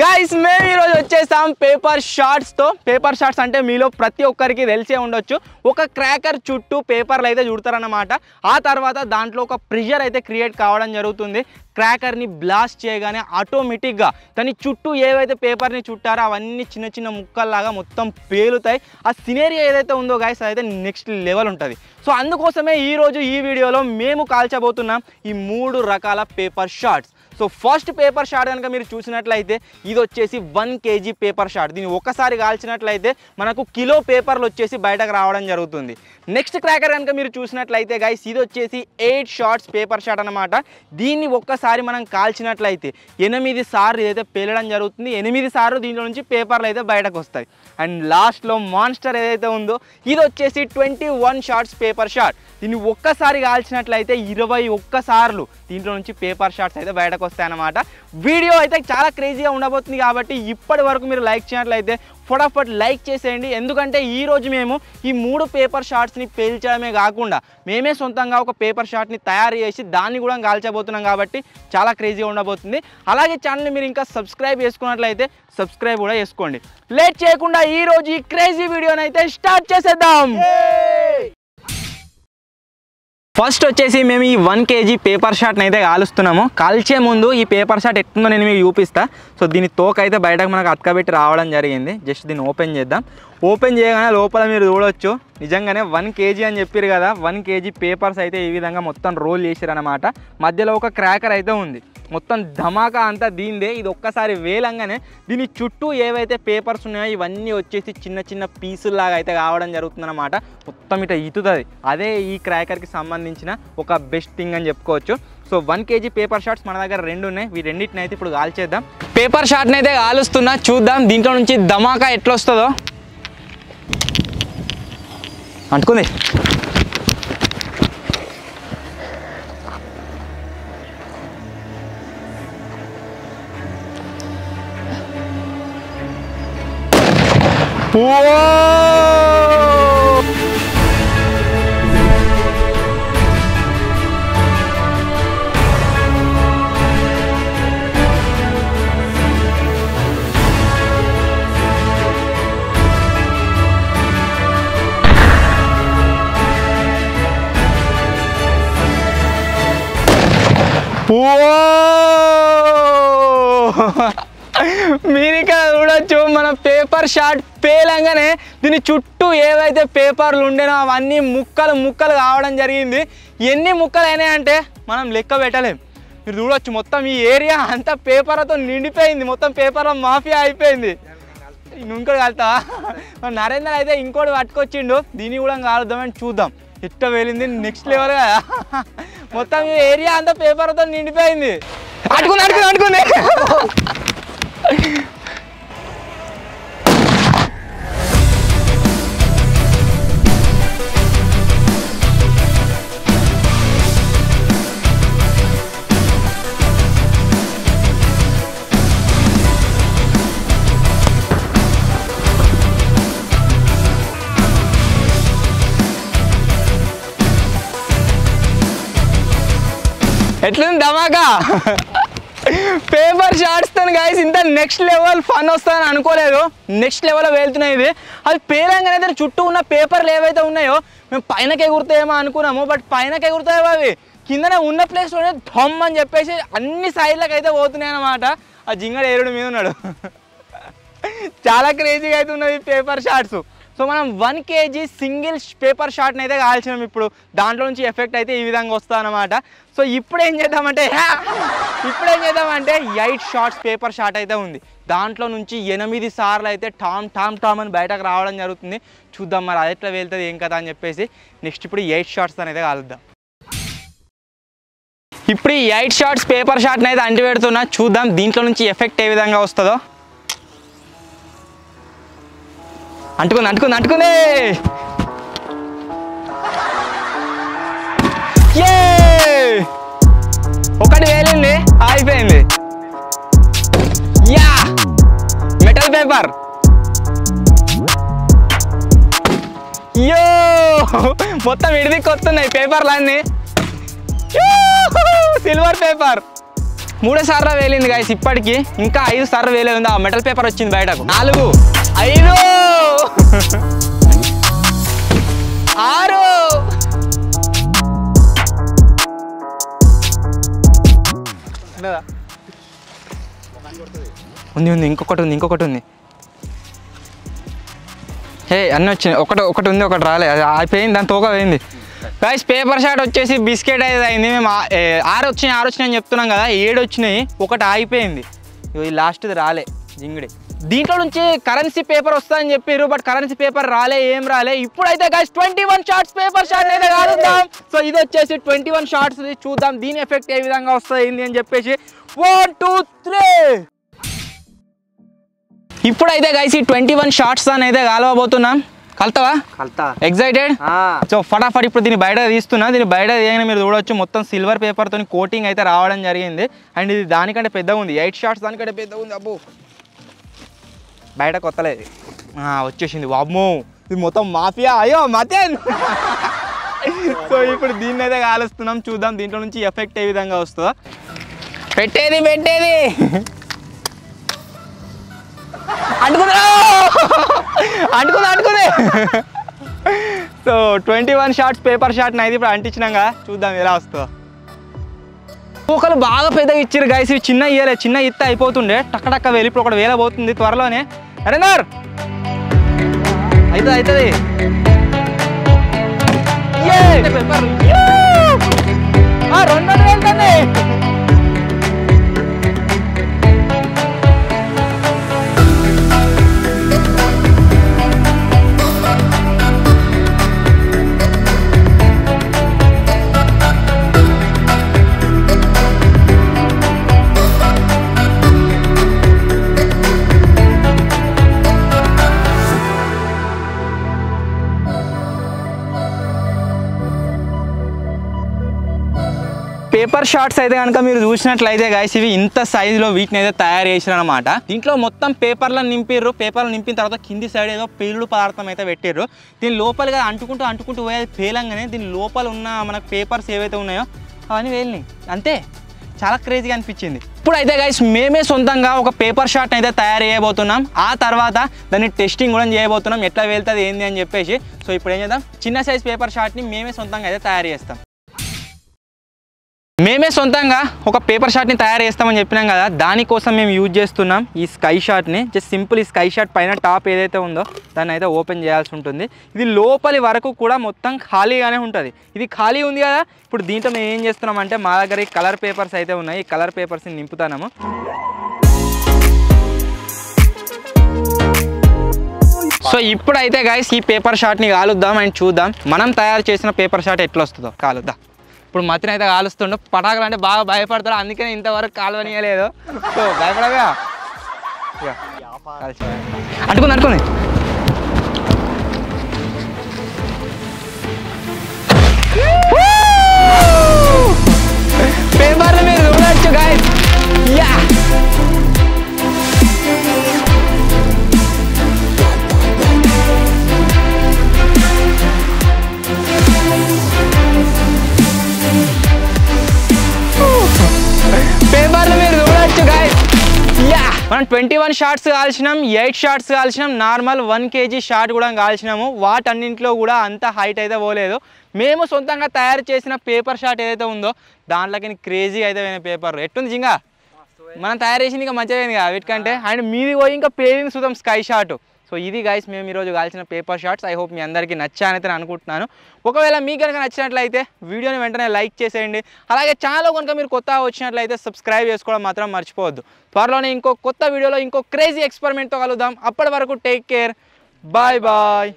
Guys మేము ఈరోజు వచ్చేసాం పేపర్ షార్ట్స్తో పేపర్ షార్ట్స్ అంటే మీలో ప్రతి ఒక్కరికి తెలిసే ఉండొచ్చు. ఒక క్రాకర్ చుట్టూ పేపర్లు అయితే చుడతారన్నమాట. ఆ తర్వాత దాంట్లో ఒక ప్రెషర్ అయితే క్రియేట్ కావడం జరుగుతుంది. క్రాకర్ని బ్లాస్ట్ చేయగానే ఆటోమేటిక్గా దాని చుట్టూ ఏవైతే పేపర్ని చుట్టారో అవన్నీ చిన్న చిన్న ముక్కల్లాగా మొత్తం పేలుతాయి. ఆ సినేరియా ఏదైతే ఉందో గాయస్ అదైతే నెక్స్ట్ లెవెల్ ఉంటుంది. సో అందుకోసమే ఈరోజు ఈ వీడియోలో మేము కాల్చబోతున్నాం ఈ మూడు రకాల paper shorts. So first paper shot కనుక మీరు చూసినట్లయితే ఇది వచ్చేసి వన్ కేజీ పేపర్ షాట్. దీన్ని ఒక్కసారి కాల్చినట్లయితే మనకు కిలో పేపర్లు వచ్చేసి బయటకు రావడం జరుగుతుంది. నెక్స్ట్ క్రాకర్ కనుక మీరు చూసినట్లయితే గైస్ ఇది వచ్చేసి ఎయిట్ షార్ట్స్ పేపర్ షాట్ అనమాట దీన్ని ఒక్కసారి మనం కాల్చినట్లయితే ఎనిమిది సార్లు ఇదైతే పేలడం జరుగుతుంది. ఎనిమిది సార్లు దీంట్లో నుంచి పేపర్లు అయితే బయటకు వస్తాయి. అండ్ లాస్ట్లో మాన్స్టర్ ఏదైతే ఉందో ఇది వచ్చేసి twenty one shorts paper shot. దీన్ని ఒక్కసారి కాల్చినట్లయితే ఇరవై ఒక్కసార్లు దీంట్లో నుంచి పేపర్ షాట్స్ అయితే బయటకు వస్తాయి వస్తాయన్నమాట. వీడియో అయితే చాలా క్రేజీగా ఉండబోతుంది కాబట్టి ఇప్పటి వరకు మీరు లైక్ చేయనట్లయితే ఫటాఫట్ లైక్ చేసేయండి. ఎందుకంటే ఈరోజు మేము ఈ మూడు పేపర్ షార్ట్స్ని పేల్చడమే కాకుండా మేమే సొంతంగా ఒక పేపర్ షార్ట్ని తయారు చేసి దాన్ని కూడా కాల్చబోతున్నాం కాబట్టి చాలా క్రేజీగా ఉండబోతుంది. అలాగే ఛానల్ని మీరు ఇంకా సబ్స్క్రైబ్ చేసుకున్నట్లయితే సబ్స్క్రైబ్ కూడా చేసుకోండి. లేట్ చేయకుండా ఈ రోజు ఈ క్రేజీ వీడియోని అయితే స్టార్ట్ చేసేద్దాం. ఫస్ట్ వచ్చేసి మేము ఈ వన్ కేజీ పేపర్ షాట్ని అయితే కాలుస్తున్నాము. కాల్చే ముందు ఈ పేపర్ షాట్ ఎట్టుందో నేను మీకు చూపిస్తా. సో దీని తోక అయితే బయటకు మనకు అతకబెట్టి రావడం జరిగింది. జస్ట్ దీన్ని ఓపెన్ చేద్దాం. ఓపెన్ చేయగానే లోపల మీరు చూడవచ్చు నిజంగానే వన్ కేజీ అని చెప్పారు కదా వన్ కేజీ పేపర్స్ అయితే ఈ విధంగా మొత్తం రోల్ చేసారనమాట మధ్యలో ఒక క్రాకర్ అయితే ఉంది. మొత్తం ధమాకా అంతా దీందే ఇది ఒక్కసారి వేలంగానే. దీని చుట్టూ ఏవైతే పేపర్స్ ఉన్నాయో ఇవన్నీ వచ్చేసి చిన్న చిన్న పీసుల్లాగా అయితే కావడం జరుగుతుందన్నమాట. మొత్తం ఇట ఇతుతుంది అదే ఈ క్రాకర్కి సంబంధించిన ఒక బెస్ట్ థింగ్ అని చెప్పుకోవచ్చు. So one KG paper shots మన దగ్గర రెండు ఉన్నాయి. ఈ రెండింటిని అయితే ఇప్పుడు కాల్చేద్దాం. పేపర్ షాట్ని అయితే కాలుస్తున్నా. చూద్దాం దీంట్లో నుంచి ధమాకా ఎట్లొస్తుందో. అంటుకుంది. Whoa! Whoa! Miracle! చూడొచ్చు. మన పేపర్ షాట్ పేలంగానే దీని చుట్టూ ఏవైతే పేపర్లు ఉండేనో అవన్నీ ముక్కలు ముక్కలు కావడం జరిగింది. ఎన్ని ముక్కలు అయినాయంటే మనం లెక్క పెట్టలేం. మీరు చూడొచ్చు మొత్తం ఈ ఏరియా అంతా పేపర్లతో నిండిపోయింది. మొత్తం పేపర్ల మాఫియా అయిపోయింది. ఇంకోటి కలుతా. నరేంద్ర అయితే ఇంకోటి పట్టుకొచ్చిండు. దీన్ని కూడా కాలుద్దామని చూద్దాం. ఎట్ట వెళ్ళింది నెక్స్ట్ లెవెల్ కదా. మొత్తం ఈ ఏరియా అంతా పేపర్తో నిండిపోయింది. అటుకుంది అటుకుంది అటుకుంది ఎట్లుంది ధమాకా? పేపర్ షార్ట్స్తో ఇంత నెక్స్ట్ లెవెల్ ఫన్ వస్తుందని అనుకోలేదు. నెక్స్ట్ లెవెల్ వెళ్తున్నాయి ఇది. అది పేరంగానే దాని చుట్టూ ఉన్న పేపర్లు ఏవైతే ఉన్నాయో మేము పైనకి ఎగురుతాయేమో అనుకున్నాము బట్ పైనకి ఎగురుతాయేమో అవి. కిందనే ఉన్న ప్లేస్లోనే ధమ్ అని చెప్పేసి అన్ని సైడ్లకు అయితే పోతున్నాయి అన్నమాట. ఆ జింగడ ఏరుడు మీద ఉన్నాడు. చాలా క్రేజీగా అయితే ఉన్నది పేపర్ షార్ట్స్ సో మనం వన్ కేజీ సింగిల్ పేపర్ షాట్ని అయితే కాల్చినాం ఇప్పుడు. దాంట్లో నుంచి ఎఫెక్ట్ అయితే ఈ విధంగా వస్తుందన్నమాట. సో ఇప్పుడు ఏం చేద్దామంటే ఇప్పుడు ఏం చేద్దామంటే ఎయిట్ షార్ట్స్ పేపర్ షాట్ అయితే ఉంది. దాంట్లో నుంచి ఎనిమిది సార్లు అయితే టామ్ టామ్ టామ్ అని బయటకు రావడం జరుగుతుంది. చూద్దాం మరి అది ఎట్లా వెళ్తుంది ఏం కదా అని చెప్పేసి. నెక్స్ట్ ఇప్పుడు ఎయిట్ షార్ట్స్ అయితే కాలుద్దాం. ఇప్పుడు ఈ ఎయిట్ షార్ట్స్ పేపర్ షాట్ని అయితే అంటి పెడుతున్నా చూద్దాం దీంట్లో నుంచి ఎఫెక్ట్ ఏ విధంగా వస్తుందో. అంటుకుంది అంటుకుంది అంటుకుంది. ఒకటి వేలింది ఆగిపోయింది. యా మెటల్ పేపర్ యో మొత్తం ఇడిదికి వస్తున్నాయి సిల్వర్ పేపర్ మూడో సార్లు వేలింది గాయస్ ఇప్పటికి. ఇంకా ఐదు సార్లు వేలే ఉంది. ఆ మెటల్ పేపర్ వచ్చింది బయటకు. నాలుగు ఐదు! ఆరు? ఉంది ఉంది. ఇంకొకటి ఉంది ఇంకొకటి ఉంది. హే అన్నీ వచ్చినాయి. ఒకటి ఒకటి ఉంది ఒకటి రాలే. అది అయిపోయింది దాని తోక పోయింది. గాయస్ పేపర్ షాట్ వచ్చేసి బిస్కెట్ అయితే అయింది. మేము ఆరు వచ్చినాయి ఆరు వచ్చినాయి అని చెప్తున్నాం కదా ఏడు వచ్చినాయి ఒకటి ఆగిపోయింది. ఈ లాస్ట్ది రాలే జింగిడి. దీంట్లో నుంచి కరెన్సీ పేపర్ వస్తుందని చెప్పారు బట్ కరెన్సీ పేపర్ రాలే ఏం రాలే. ఇప్పుడైతే guys twenty one shorts paper shot అయితే కాదుద్దాం సో ఇది వచ్చేసి ట్వంటీ వన్ షార్ట్స్ చూద్దాం. దీని ఎఫెక్ట్ ఏ విధంగా వస్తుంది అని చెప్పేసి వన్ టూ త్రీ ఇప్పుడైతే గైస్ ఈ ట్వంటీ వన్ షార్ట్స్ అని అయితే కాలవబోతున్నాం. కలుతావా? కల్తా. ఎక్సైటెడ్ సో ఫటాఫట్ ఇప్పుడు దీన్ని బయట తీస్తున్నా. దీన్ని బయట తీయగానే మీరు చూడొచ్చు మొత్తం సిల్వర్ పేపర్తో కోటింగ్ అయితే రావడం జరిగింది. అండ్ ఇది దానికంటే పెద్దగా ఉంది ఎయిట్ షార్ట్స్ దానికంటే పెద్దగా ఉంది అబ్బో. బయట కొత్తలేదు వచ్చేసింది. వామ్మో ఇది మొత్తం మాఫియా? అయ్యో మతేన్ సో ఇప్పుడు దీన్ని అయితే కాలుస్తున్నాం. చూద్దాం దీంట్లో నుంచి ఎఫెక్ట్ ఏ విధంగా వస్తుందో. పెట్టేది పెట్టేది! అంటుకున్నా అంటుకున్నా అంటుకునే so twenty one shorts paper short అయితే ఇప్పుడు అంటించినాక చూద్దాం ఎలా వస్తుందో. పూకలు బాగా పెద్దగా ఇచ్చారు గైస్ ఇవి చిన్న ఇయ్యలే చిన్న ఇత్త అయిపోతుండే. టక్క టక్క వెళ్ళి ఇప్పుడు ఒకటి వేల పోతుంది త్వరలోనే. అరేందర్ అవుతుంది అవుతుంది రెండు వందలు వెళ్తుంది. పేపర్ షార్ట్స్ అయితే కనుక మీరు చూసినట్లయితే గాయస్ ఇవి ఇంత సైజులో వీటిని అయితే తయారు చేసిన అనమాట దీంట్లో మొత్తం పేపర్లను నింపిర్రు. పేపర్లు నింపిన తర్వాత కింది సైడ్ ఏదో పేలుడు పదార్థం అయితే పెట్టిర్రు. దీని లోపలిగా అంటుకుంటూ అంటుకుంటూ పోయేది పేలంగానే దీని లోపల ఉన్న మనకు పేపర్స్ ఏవైతే ఉన్నాయో అవన్నీ వేలినాయి అంతే. చాలా క్రేజీగా అనిపించింది. ఇప్పుడు అయితే గైస్ మేమే సొంతంగా ఒక పేపర్ షాట్ అయితే తయారు చేయబోతున్నాం. ఆ తర్వాత దాన్ని టెస్టింగ్ కూడా చేయబోతున్నాం. ఎట్లా వెళ్తుంది ఏంది అని చెప్పేసి. సో ఇప్పుడు ఏం చేద్దాం? చిన్న సైజ్ పేపర్ షాట్ని మేమే సొంతంగా అయితే తయారు చేస్తాం. మేమే సొంతంగా ఒక పేపర్ షాట్ని తయారు చేస్తామని చెప్పినాం కదా దానికోసం మేము యూజ్ చేస్తున్నాం ఈ స్కై షాట్ని జస్ట్ సింపుల్ ఈ స్కై షాట్ పైన టాప్ ఏదైతే ఉందో దాన్ని అయితే ఓపెన్ చేయాల్సి ఉంటుంది. ఇది లోపలి వరకు కూడా మొత్తం ఖాళీగానే ఉంటుంది. ఇది ఖాళీ ఉంది కదా ఇప్పుడు దీంతో మేము ఏం చేస్తున్నాం అంటే మా దగ్గర ఈ కలర్ పేపర్స్ అయితే ఉన్నాయి. ఈ కలర్ పేపర్స్ని నింపుతాము. సో ఇప్పుడైతే గాయస్ ఈ పేపర్ షాట్ని కాలుద్దాం అండ్ చూద్దాం. మనం తయారు చేసిన పేపర్ షాట్ ఎట్లా వస్తుందో కాలుద్దాం. ఇప్పుడు మతిని అయితే కాలుస్తుండు. పటాకులు అంటే బాగా భయపడతారు అందుకనే ఇంతవరకు కాలువనియలేదు. సో భయపడగా ఇక, కాల్చి. అంటుకుంది పేపర్లు మీరు చూడొచ్చు గాయస్ మనం ట్వంటీ వన్ షార్ట్స్ కాల్చినాం ఎయిట్ షార్ట్స్ కాల్చినాం నార్మల్ వన్ కేజీ షార్ట్ కూడా కాల్చినాము. వాటన్నింటిలో కూడా అంత హైట్ అయితే పోలేదు. మేము సొంతంగా తయారు చేసిన పేపర్ షార్ట్ ఏదైతే ఉందో దాంట్లోకి క్రేజీ అయితే పోయిన పేపర్ ఎట్టుంది జింగా? మనం తయారు చేసింది ఇంకా మంచిగా పోయింది కదా వీటికంటే. అండ్ మీది పోయి ఇంకా పేరింగ్ చూద్దాం స్కై షాట్ సో ఇది గైస్ మేము ఈరోజు కాల్చిన పేపర్ షార్ట్స్ ఐ హోప్ మీ అందరికీ నచ్చానైతే నేను అనుకుంటున్నాను. ఒకవేళ మీకు కనుక నచ్చినట్లయితే వీడియోని వెంటనే లైక్ చేసేయండి. అలాగే ఛానల్ కనుక మీరు కొత్త వచ్చినట్లయితే సబ్స్క్రైబ్ చేసుకోవడం మాత్రం మర్చిపోవద్దు. త్వరలోనే ఇంకో కొత్త వీడియోలో ఇంకో క్రేజీ ఎక్స్పెరిమెంట్తో కలుద్దాం. అప్పటి వరకు టేక్ కేర్ బాయ్ బాయ్